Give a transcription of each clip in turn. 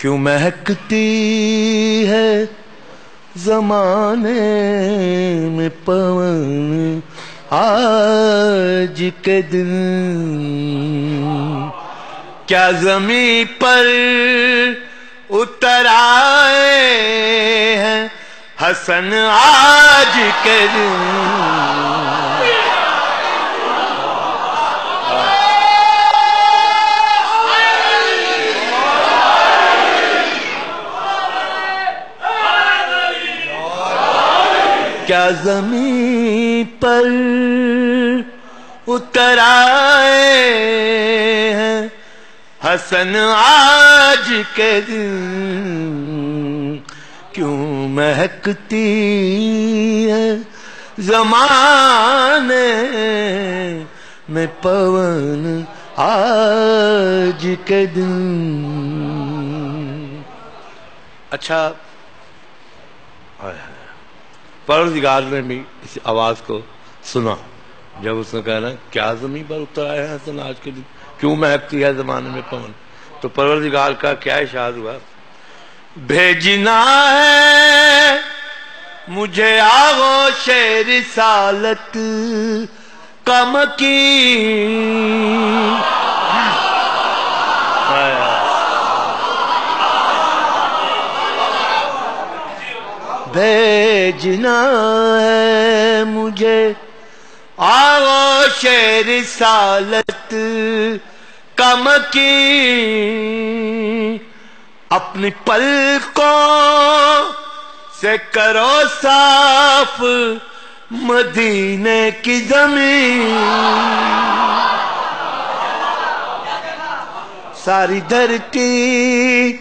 क्यों महकती है जमाने में पवन? आज के दिन क्या जमी पर उतर आए हैं? हसन, आज के दिन क्या जमी पर उतर आए हैं? हसन आज के दिन क्यों महकती है? जमाने में पवन आज के दिन। अच्छा परवरदिगार ने भी इस आवाज़ को सुना। जब उसने कहा, ना, क्या ज़मीन पर उतर आए हैं हसन आज के दिन? क्यों महकती है जमाने में पवन तो परवरदिगार का क्या इशाद हुआ? भेजना है मुझे आवो शेर सालत, कम की। भेजना है मुझे। आओ शेर सालत कम की। अपनी पलकों से करो साफ़ मदीने की ज़मीन। सारी धरती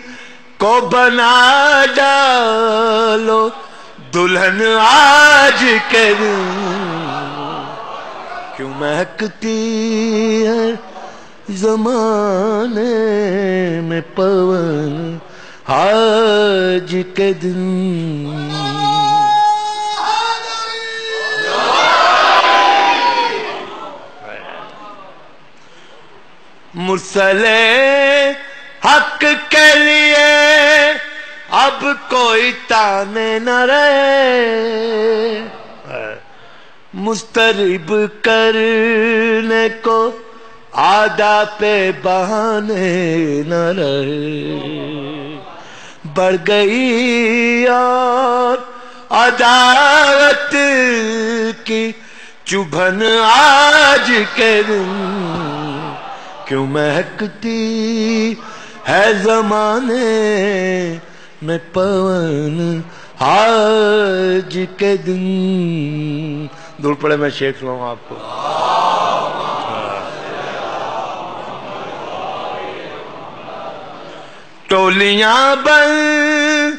को बना डालो। दुल्हन आज के क्यों महकती है जमाने में पवन आज के दिन? मुसले हक के अब कोई ताने न रहे। मुस्तरिब करने को आदा पे बहाने न रहे। बढ़ गई और अदावत की चुभन आज के दिन। क्यों महकती है जमाने में पवन आज के दिन। दूर पड़े, मैं शेख सुनाऊँ आपको। टोलियाँ बन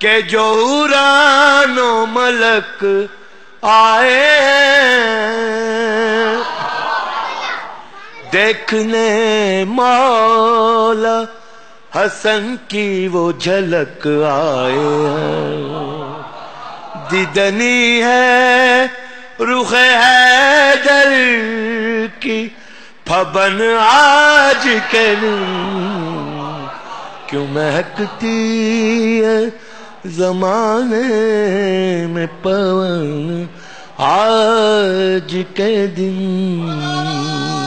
के जो उरानो मलक आए देखने मौला हसन की वो झलक आए। दिदनी है, रुख है दर की, फबन आज के क्यों महकती है जमाने में पवन आज के दिन?